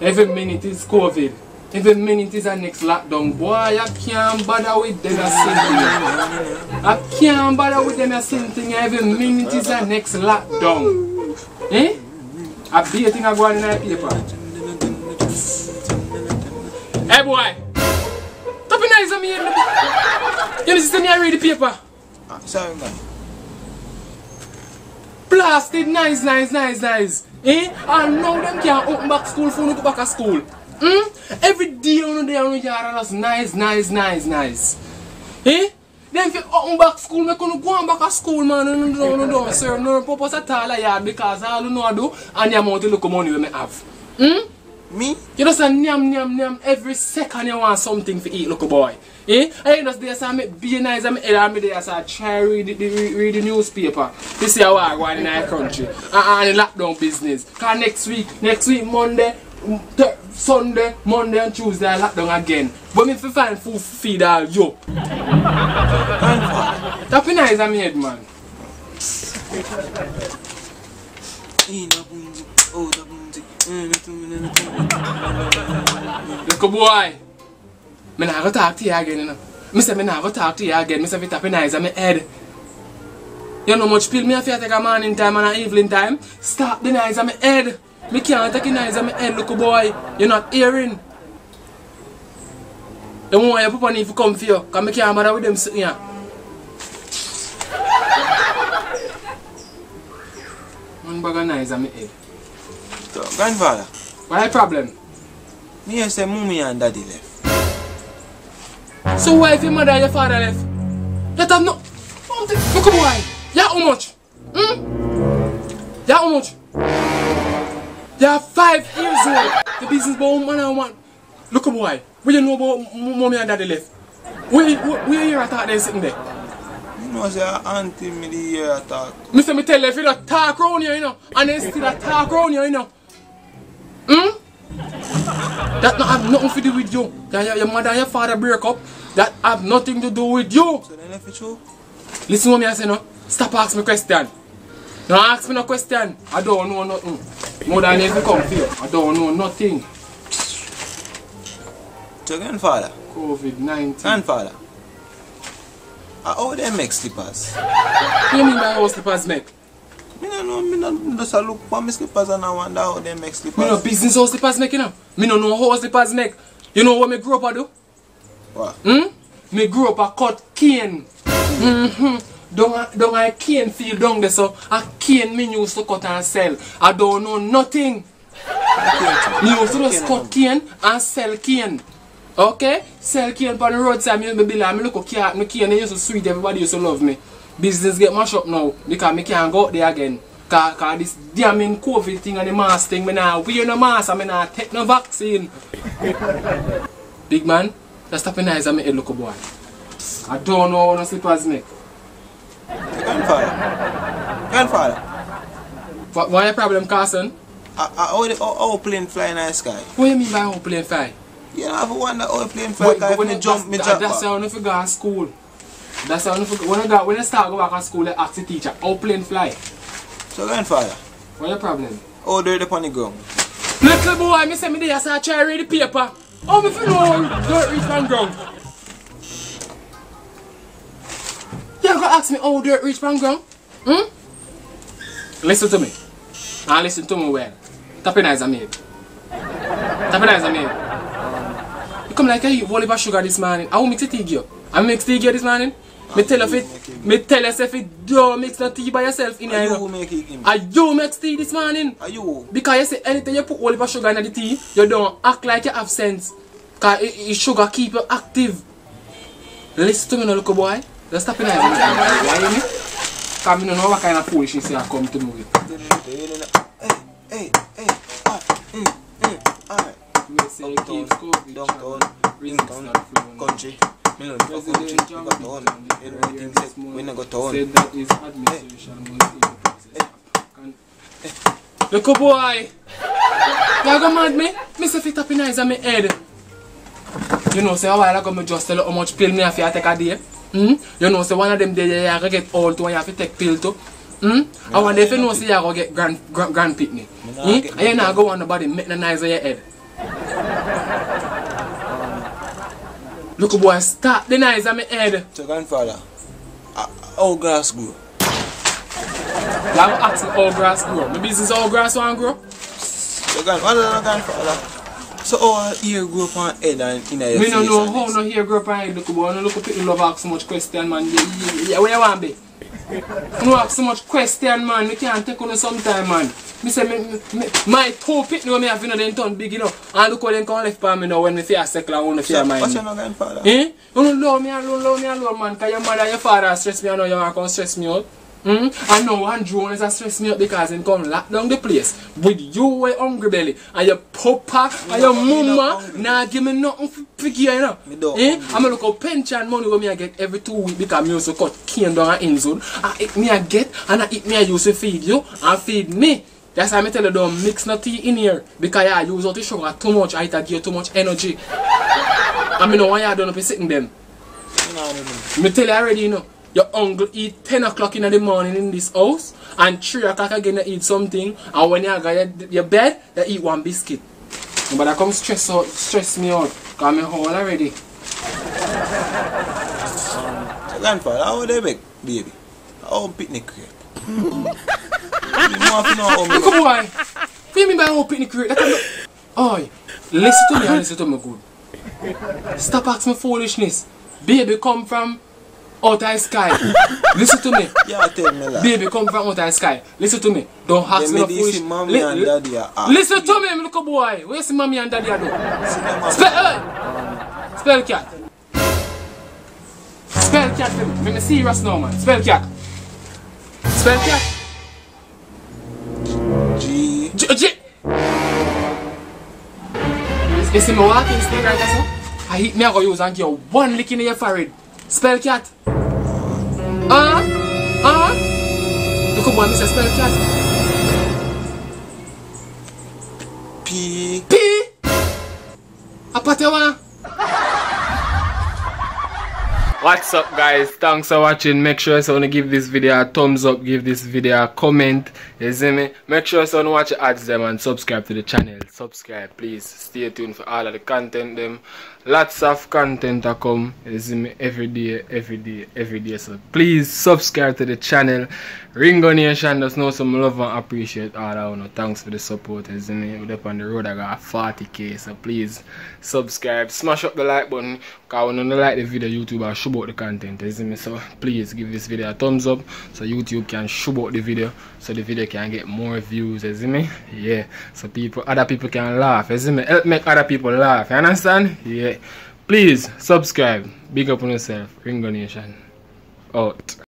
Every minute is COVID. Every minute is a next lockdown. Boy, I can't bother with them a thing. I can't bother with them a thing. Every minute is a next lockdown. Eh? I be A thing I go on in that paper. Hey boy! Stop it nice on me. You listen to me, I read the paper. Ah, sorry, man. Blasted nice, nice, nice, nice. Eh, I know them can't open back school for you go back to school. Hmm? Every day on the day on the nice, nice, nice, nice. Eh? Dem fi open back school, me kono go on back to school man, no, no, no, no, sir, no purpose at all a yard because all you know I do and the amount of local money we may have. Hmm? Me? You just say nyam nyam nyam every second you want something to eat, little boy. Eh? I just there I make be nice and head and me there I try read the, the, read the newspaper. This is how I go in our country. And, and the lockdown business. Cause next week, next week Monday, mm, th- Sunday, Monday and Tuesday I lockdown again. But me fi find food feed all you. That be nice me head man. Little oh boy. Me nah go talk to you again, you know. Me say me nah go talk to you again. Me say fi tapping eyes on me head. You know much pill me have to take a morning time and a evening time. Stop the eyes on me head. Me can't take the eyes on me head, little oh boy. You're not hearing. The more your papa need to come for you, cause me can't bother with them sitting here. One bag of eyes on me head. So, grandfather, What the problem? me hear say mommy and daddy left. So why if your mother and your father left? Let them know. Look at boy. Yeah, how much? Hmm? Yeah, how much? You are five years old. The business about man and one. Look at boy. What you know about mommy and daddy left? Where, where, where you at that they sitting there? You know say auntie me the year. Me say me tell you if you don't talk round here, you know, and then still talk round here, you know. Hmm? That not have nothing to do with you. That your, your mother and your father break up. That have nothing to do with you. So they left it true? Listen what me I say no. Stop asking me question. Don't ask me no question. I don't know nothing. More than you come here. I don't know nothing. Your grandfather, COVID-19. grandfather. How they make slippers? What do you mean by how slippers make? Know, me no just a look for my slippers and I wonder how they make slippers. Me no business how slippers make you know. Me no know how slippers make. You know what me grew up I do? What? Hmm? Me grew up a cut cane. Mm-hmm. Down a, down a cane field down there so a cane me used to cut and sell. I don't know nothing. Me used to just cut cane and sell cane. Okay? Sell cane on the roadside. Me, me, be like, me look at cane, me cane used to sweet, everybody used to love me. Business get mashed up now because me can't go out there again. Cause, cause this damn COVID thing and the mask thing, me now wear no mask and me take no vaccine. Big man, just stop your eyes and me head look a boy. I don't know what no slippers make. Grandfather. Grandfather. What, what your problem, Carson? Uh, uh, how, the, how, how plane fly in the sky? What you mean by how plane fly? You know, have wonder how plane fly But, but when you jump, me that, drop that's how you go to school. That's how you go, when you go, when you start go back to school, you ask the teacher, how plane fly? So grandfather, What your problem? how dirt upon the ground? Little boy, me say me there, so I try read the paper. Oh, me feel know dirt reach from ground? You gonna ask me how dirt reach from ground? Hmm? Listen to me. And listen to me well. Tap your eyes on me. Tap your eyes You come like I eat whole heap sugar this morning. I will mix a tea. I mix tea girl this morning. Me tell you if it, me tell you if it don't mix no tea by yourself in Are here. you make it him? Are you mix tea this morning? Are you? Because you say anything you put all of sugar in the tea, you don't act like you have sense. Because it, it sugar keep you active. Listen to me now, little boy. Just stop in here. You hear me? Because I don't know what kind of foolishness you have come to me with. Hey, hey, hey, ah, mm, mm, alright. Downtown, downtown, downtown, country. Me no live for country, we got town. Johnson You know what things this say, morning we no go town. said that his administration was in the process of con- Look up boy! You go mad me? Me say fit up in eyes on me head. You know say a while ago me just tell you how much pill me have to take a day. Hmm? You know say one of them days you to get old to and you have to take pill too. Hmm? I wonder if you know say you go get grand grand, grand Hmm? get And you not go on nobody make no noise on your head. Look boy, stop the noise on my head. So grandfather, uh, how grass grow? Have asking all grass grow. My business all grass one grow. So grandfather, no grandfather. So how ear grow up on head and in your Me face? no know how no hair grow up on head look boy. No look up people love ask so much question man. Yeah. Where you want be? No ask so much question man. Me can't take on sometime man. Me say me, me, my toe pit no me have you know them turn big you know. And look how them come left for me now when me fear second and when me fear So, what's your grandfather? Eh? You don't love me alone, love me alone, man. Cause your mother and your father stress me, I know you want to stress me out. Mm? And now one drone is a stress me out because he come lock down the place with you with hungry belly and your papa and your me mama nah give me nothing for figure you know. Me don't eh? I'm gonna look up pension money where me I get every two weeks because me also cut cane down and in zone. I eat me I get and I eat me I use to feed you and feed me. That's why I tell you don't mix no tea in here because I use out the sugar too much, I give you too much energy. I mean, no one you don't be sitting them. Know what I mean? Me tell you already, you know, your uncle eat 10 o'clock in the morning in this house, and 3 o'clock again you eat something, and when you go your, your bed, you eat one biscuit. But that come stress out, stress me out, because I'm whole already. So grandfather, how they make baby? How picnic crate? you want to know how Look boy, feel me by how picnic crate, Oi, listen to me and listen to me good. Stop asking me foolishness. Baby come from outer sky. listen to me. Yeah, tell me that. Baby come from outer sky. Listen to me. Don't ask me foolish. mommy and daddy are ah. Listen to me, look boy. Where see mommy and daddy are do? See them have- Spell, hey. Spell cat. Spell cat for me. I'm serious now, man. Spell cat. Spell cat. G. J. J. You see me walking stick right so? I hit me, I go use and give one lick in your forehead. Spell cat. Ah? Ah? Look boy, me say spell cat. P. P. Apatewa. What's up guys? Thanks for watching. Make sure you want to give this video a thumbs up, give this video a comment. You see me? Make sure you want to watch the ads them and subscribe to the channel. Subscribe please. Stay tuned for all of the content them. Lots of content to come. Me every day, every day, every day. So please subscribe to the channel. Ring Ringo Nation just know some love and appreciate all of you. Thanks for the support. See me? We're up on the road I got 40k. So please subscribe. Smash up the like button. Cause when you like the video, YouTube will show out the content. See me? So please give this video a thumbs up so YouTube can show out the video so the video can get more views. See me? Yeah. So people other people can laugh. See me? Help make other people laugh. You understand? Yeah. Please subscribe. Big up on yourself. Ringo Nation. Out.